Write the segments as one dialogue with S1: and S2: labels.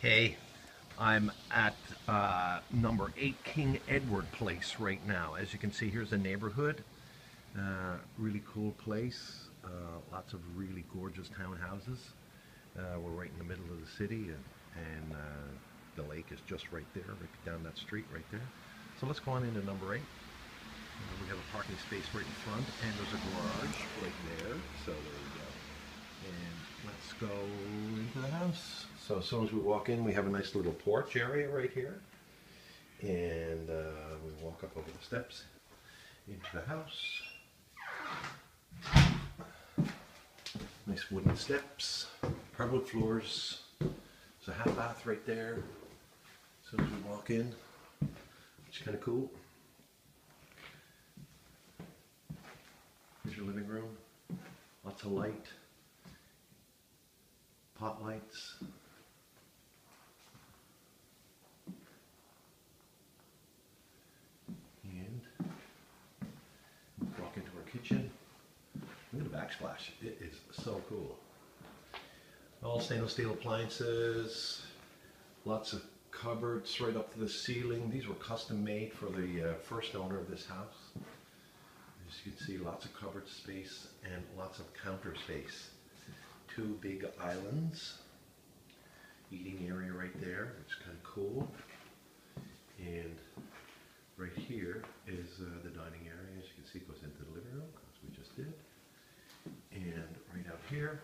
S1: Hey, I'm at uh, number 8 King Edward Place right now. As you can see, here's the neighborhood. Uh, really cool place. Uh, lots of really gorgeous townhouses. Uh, we're right in the middle of the city, and, and uh, the lake is just right there, right down that street right there. So let's go on into number 8. Uh, we have a parking space right in front, and there's a garage right there. So there we go. And let's go into the house. So as soon as we walk in, we have a nice little porch area right here. And uh, we walk up over the steps into the house. Nice wooden steps, hardwood floors. There's a half bath right there. As soon as we walk in, which is kind of cool. Here's your living room. Lots of light. Pot lights. And walk into our kitchen. Look at the backsplash. It is so cool. All stainless steel appliances. Lots of cupboards right up to the ceiling. These were custom made for the uh, first owner of this house. As you can see, lots of cupboard space and lots of counter space. Two big islands. Eating area right there, which is kind of cool. And right here is uh, the dining area. As you can see, goes into the living room, as we just did. And right out here,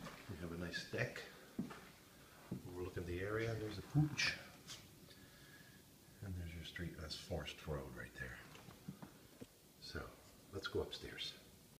S1: we have a nice deck overlooking the area. There's a pooch. And there's your street, that's Forest Road right there. So let's go upstairs.